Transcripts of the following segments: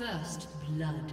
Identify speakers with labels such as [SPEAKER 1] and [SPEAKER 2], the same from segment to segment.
[SPEAKER 1] First blood.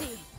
[SPEAKER 2] see.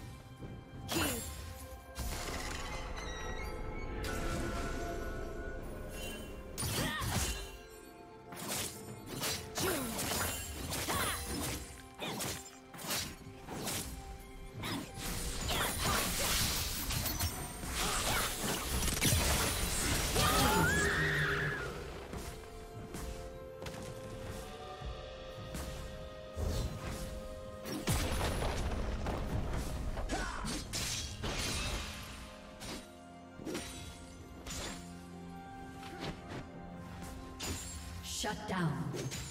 [SPEAKER 2] Shut down.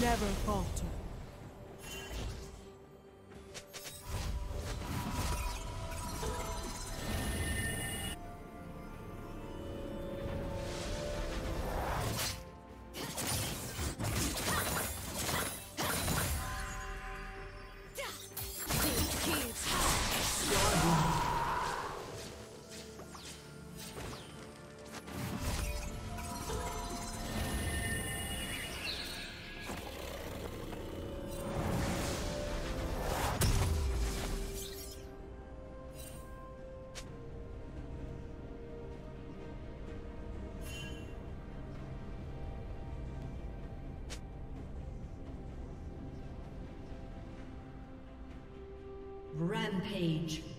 [SPEAKER 3] Never falter.
[SPEAKER 2] Rampage.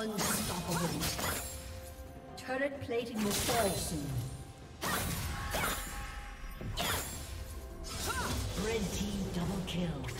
[SPEAKER 2] Unstoppable. Turret plating will fall soon. Red team double kill.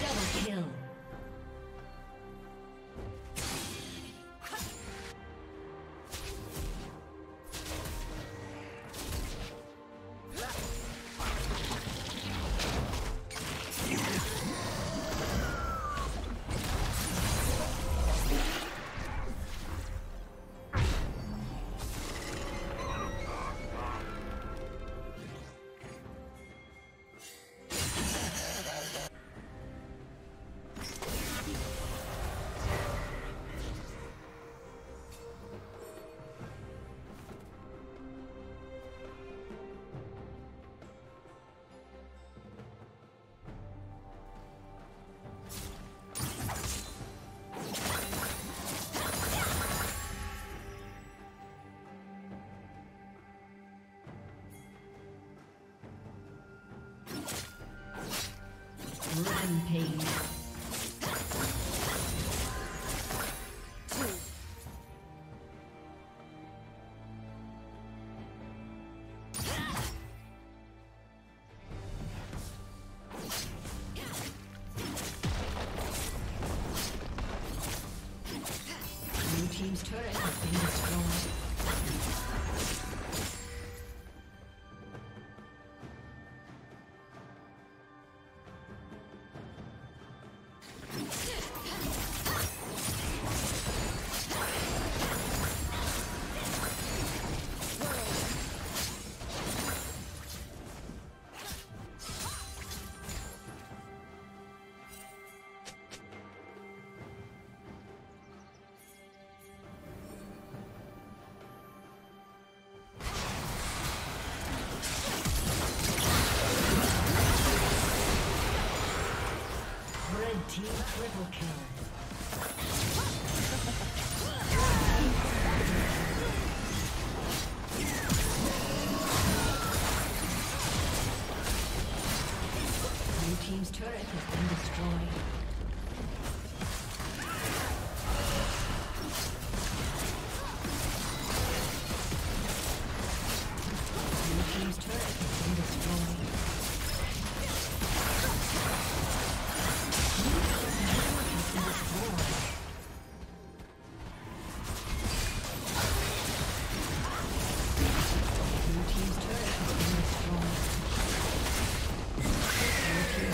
[SPEAKER 2] Double kill. Rampage.